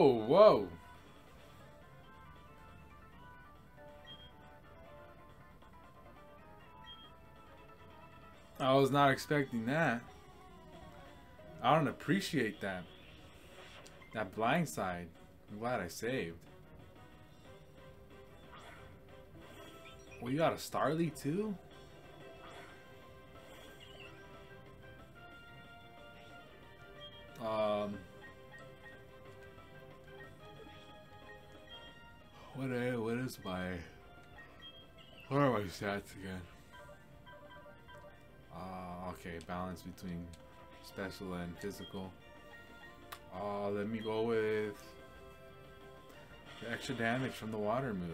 Whoa, whoa. I was not expecting that. I don't appreciate that. That blind side. I'm glad I saved. Well, you got a Starly too? Is, my what are my stats again? Uh, okay, balance between special and physical. Uh, let me go with the extra damage from the water move.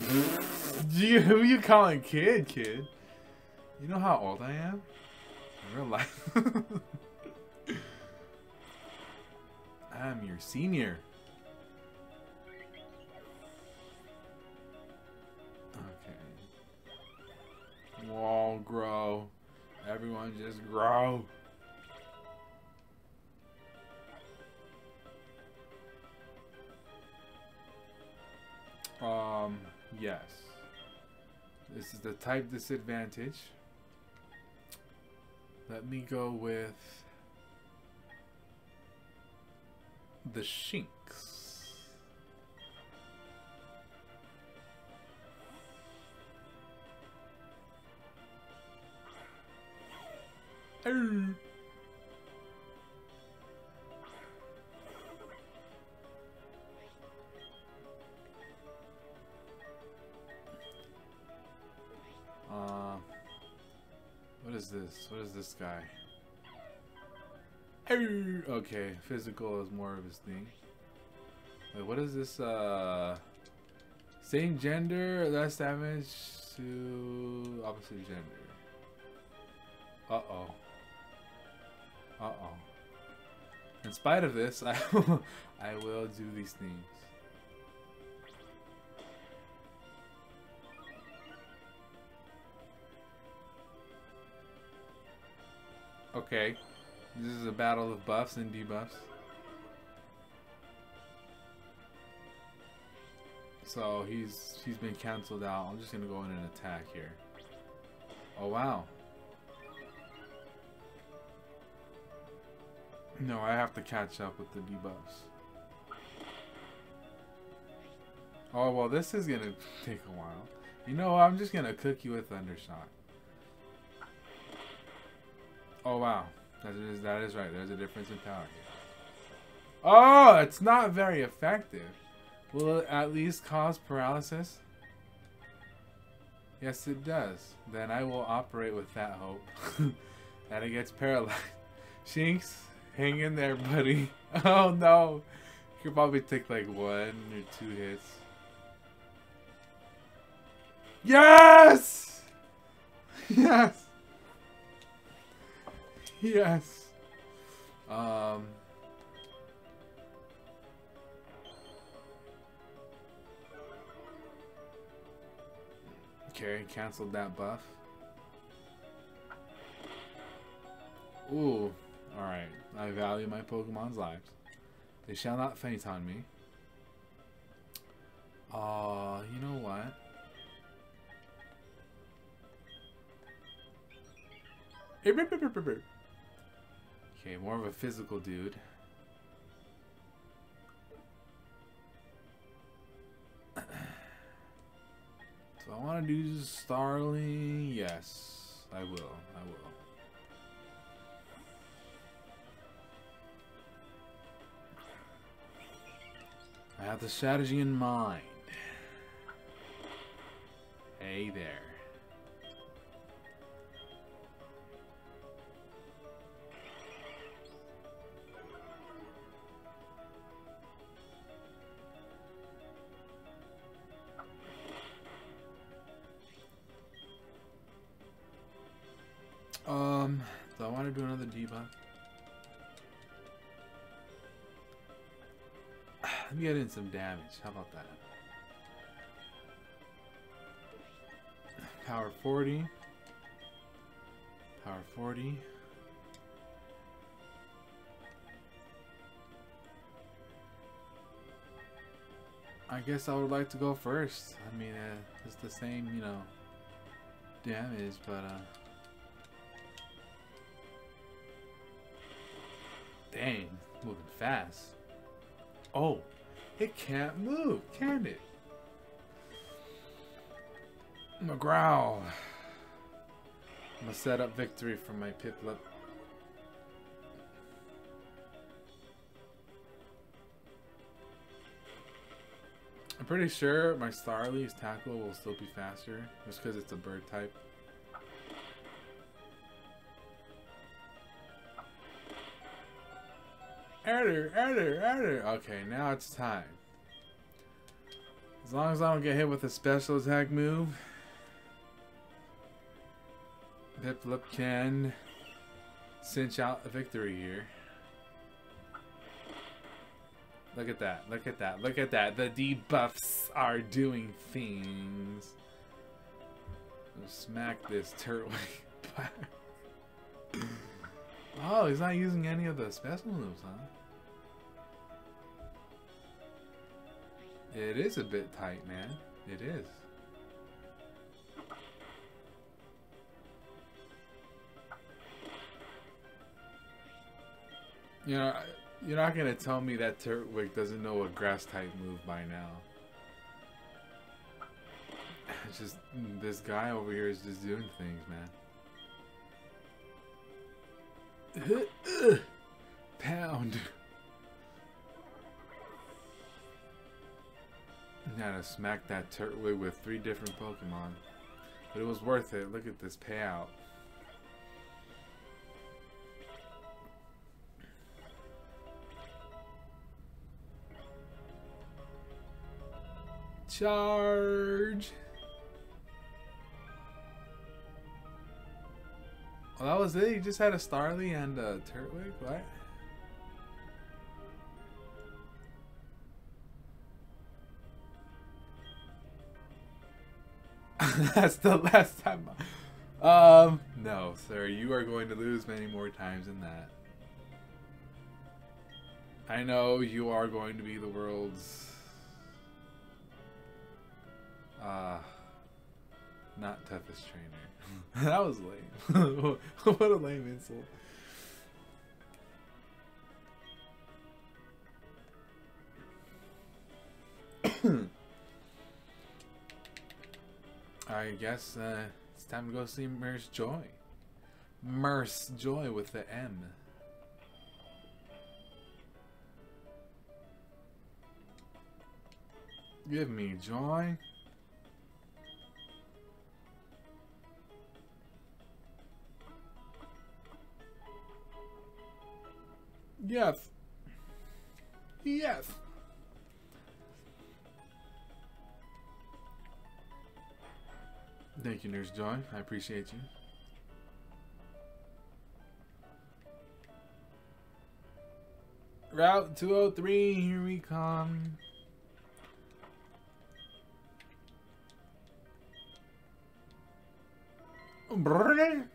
you, who you calling kid, kid? You know how old I am? In real life. I'm your senior. Okay. Wall grow. Everyone just grow. Um, yes. This is the type disadvantage. Let me go with the Shinx. Arr. Uh, what is this? What is this guy? Okay, physical is more of his thing. Wait, what is this? Uh, same gender, less damage to opposite gender. Uh oh. Uh oh. In spite of this, I I will do these things. Okay. This is a battle of buffs and debuffs. So he's he's been cancelled out. I'm just gonna go in and attack here. Oh wow. No, I have to catch up with the debuffs. Oh well this is gonna take a while. You know? I'm just gonna cook you with Thundershot. Oh wow, that is that is right. There's a difference in power here. Oh, it's not very effective. Will it at least cause paralysis? Yes, it does. Then I will operate with that hope that it gets paralyzed. Shinx, hang in there, buddy. Oh no, you could probably take like one or two hits. Yes! Yes! Yes. Um. Okay, canceled that buff. Ooh, alright. I value my Pokemon's lives. They shall not faint on me. Uh, you know what? Okay, more of a physical dude. so I want to do Starling. Yes, I will. I will. I have the strategy in mind. Hey there. To do another debuff? Let me get in some damage. How about that? Power 40. Power 40. I guess I would like to go first. I mean, uh, it's the same, you know, damage, but, uh... moving fast. Oh, it can't move, can it? McGraw. I'm gonna set up victory for my Piplup. I'm pretty sure my Starly's tackle will still be faster, just because it's a bird type. Error, error, error. Okay, now it's time. As long as I don't get hit with a special attack move, Piplup can cinch out a victory here. Look at that. Look at that. Look at that. The debuffs are doing things. Smack this turtle back. Oh, he's not using any of the special moves, huh? It is a bit tight, man. It is. You know, you're not gonna tell me that Turtwig doesn't know a grass type move by now. Just this guy over here is just doing things, man. Pound. Gotta smack that Turtwig with three different Pokemon. But it was worth it. Look at this payout. Charge! Well, that was it? You just had a Starly and a Turtwig? What? That's the last time. Um, no, sir. You are going to lose many more times than that. I know you are going to be the world's not toughest trainer. that was lame. what a lame insult. I guess uh, it's time to go see Merce Joy. Merce Joy with the M. Give me joy. Yes. Yes. Thank you, Nurse Joy. I appreciate you. Route 203, here we come. Brrr.